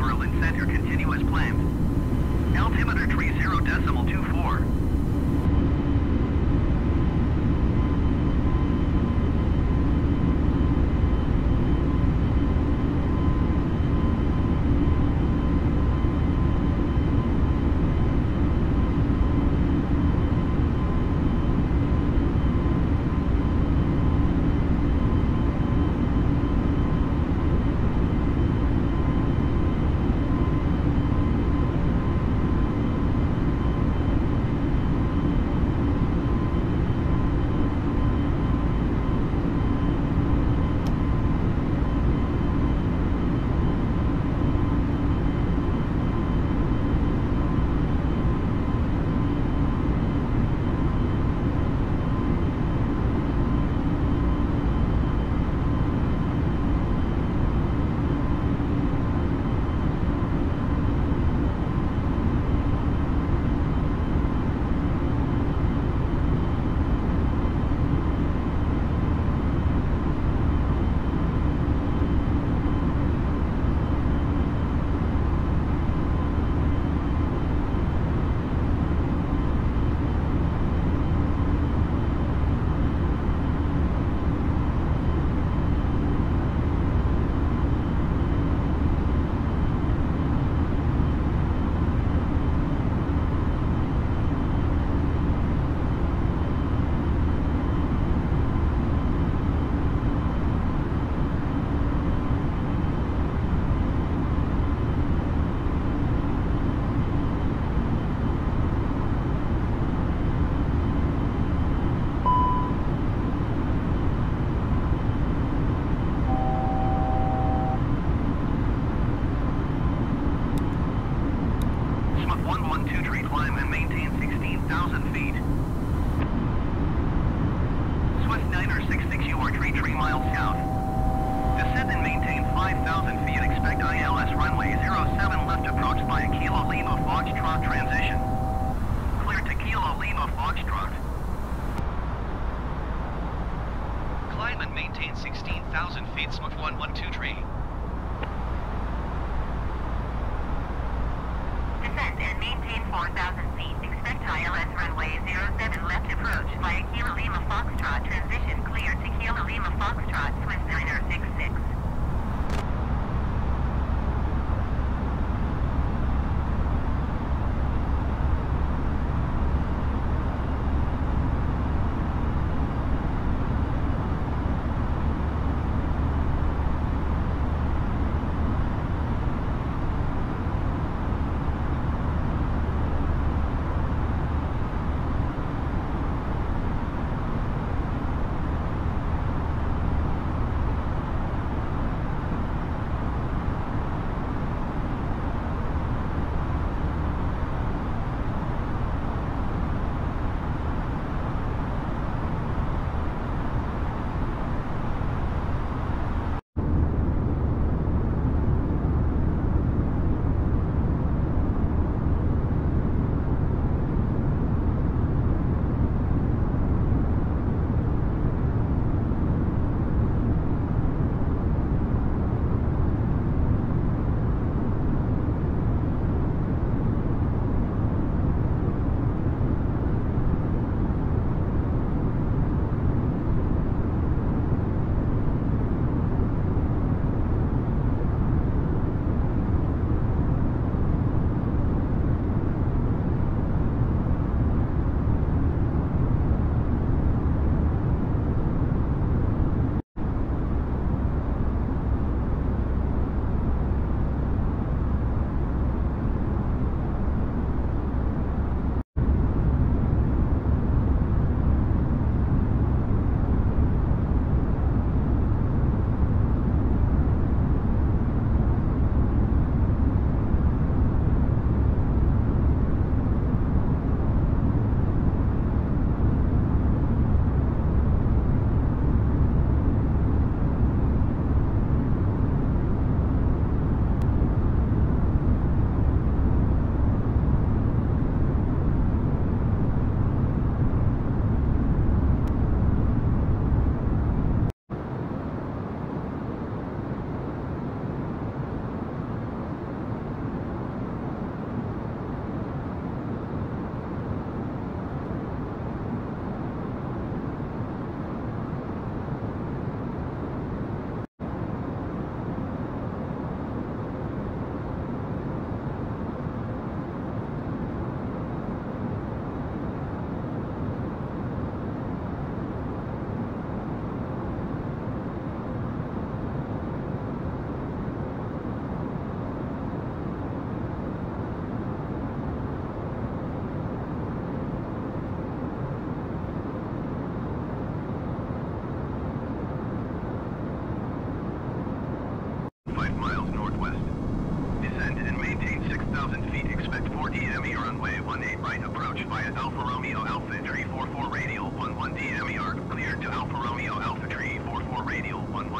Berlin Center, continue as planned. Altimeter tree 0 decimal 24. Smoke 59er66, you are three three miles south. Descend and maintain 5,000 feet. Expect ILS runway 07 left approach by Aquila Lima Foxtrot transition. Clear to Kilo Lima Foxtrot. Climb and maintain 16,000 feet, Smoke one one two three. tree. Descend and maintain 4,000 feet. ILS runway 07 left approach via Kilo Lima Foxtrot. Transition clear to Kilo Lima Foxtrot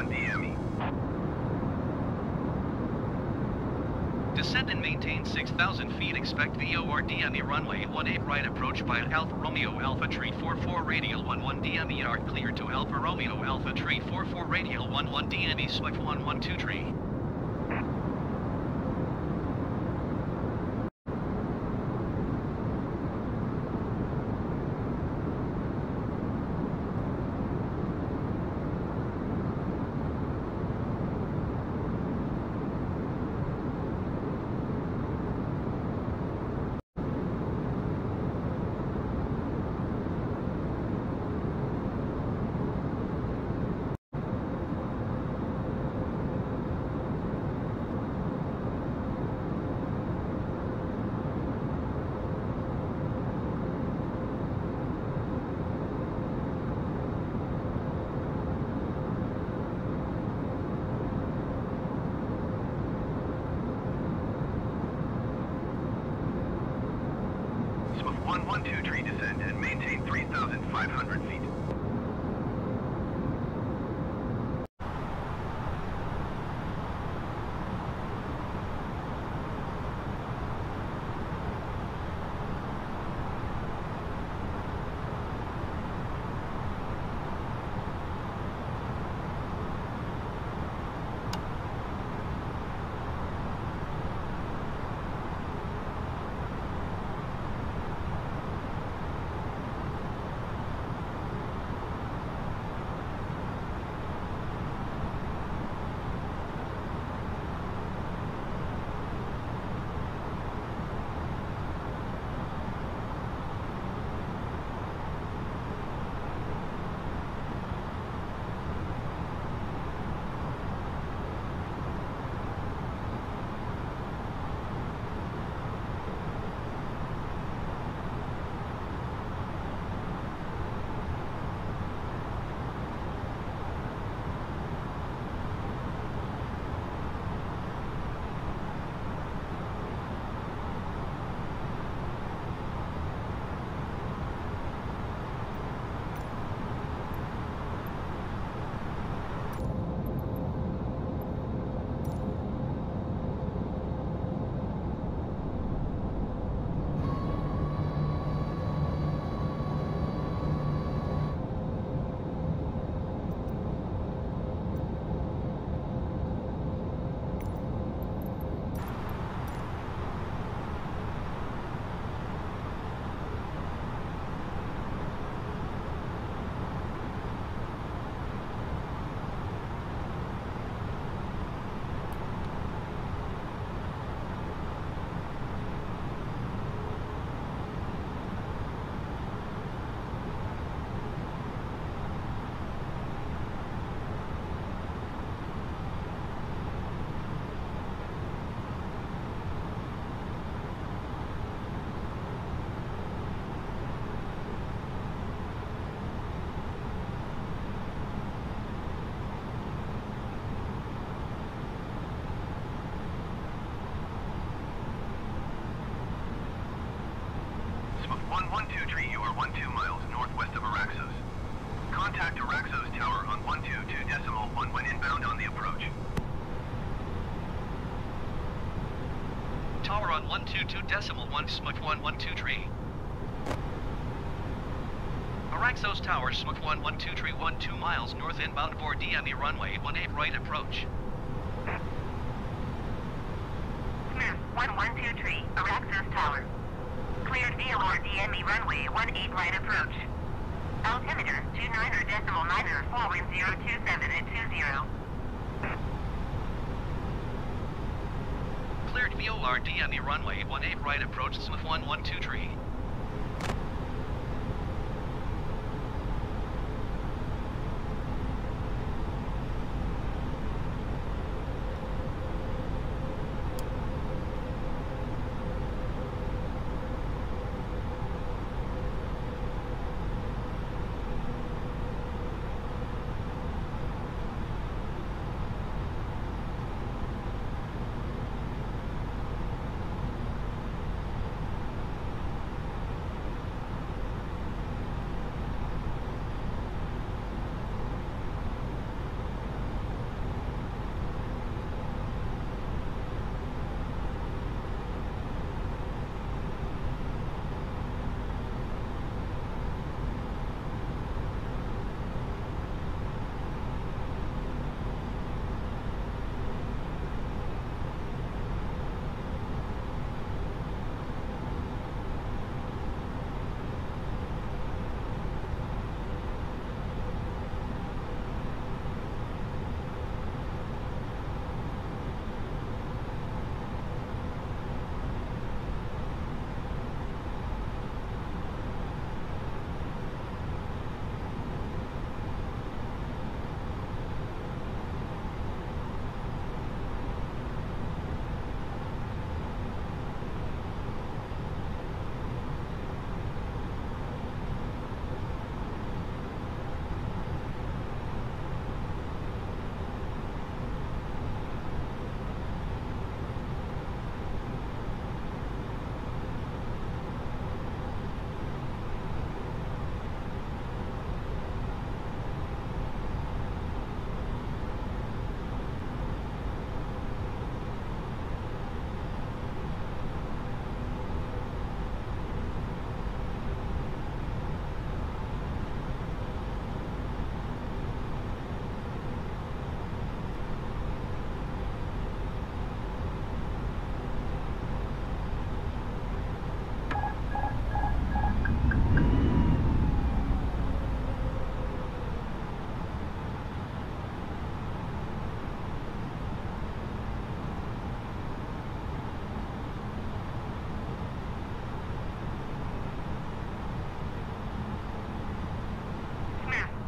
11 DME. Descend and maintain 6,000 feet. Expect VOR DME runway 18 right approach by Alpha Romeo Alpha Tree 44 radial 11 DME are clear to Alpha Romeo Alpha Tree 44 radial 11 DME Swift 112 tree. Swift 112 tree descend and maintain 3,500 feet. On 122 decimal 1 Swift 112 tree. Araxos Tower Swift 112 tree 12 miles north inbound for DME runway 18 right approach. Smith 112 tree, Araxos Tower. Cleared VOR DME runway 18 right approach. Altimeter 29er decimal 9er, full wind 027 at 20. Cleared VOR DME runway 18 right approach Swift 112 tree.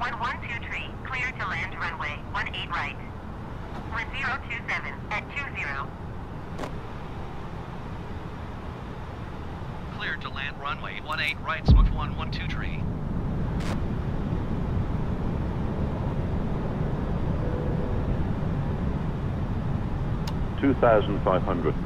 1123, clear to land runway 18 right. 1027 at 20. Clear to land runway 18 right, Smoke 112 tree. Two thousand five hundred.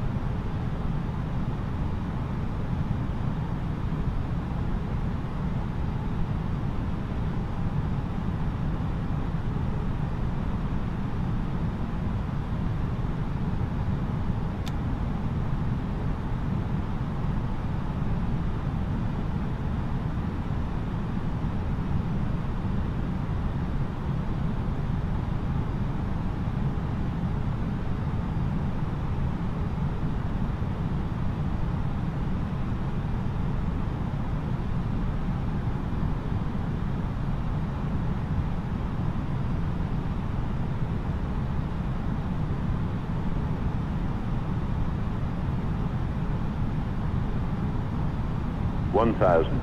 One thousand.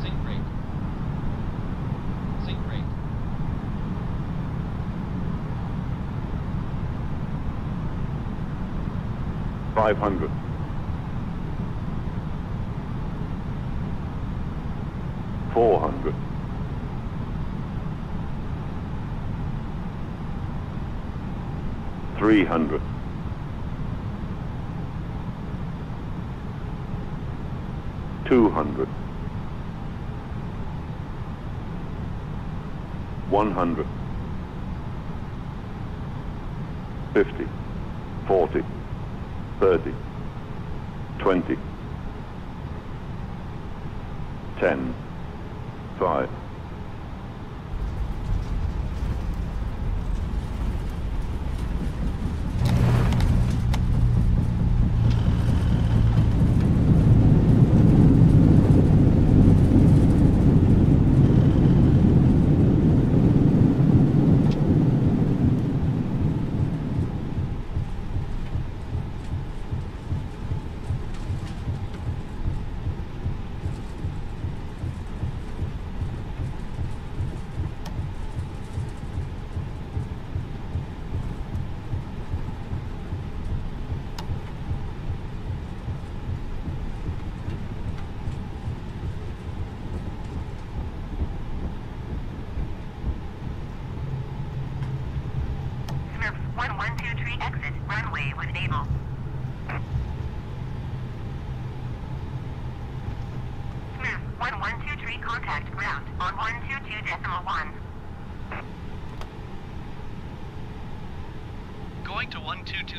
Sink rate. Sink rate. Five hundred. Four hundred. Three hundred. 200, 100, 50, 40, 30, 20, 10, 5,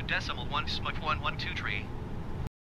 Going to 122 decimal 1 Smoke 112 tree.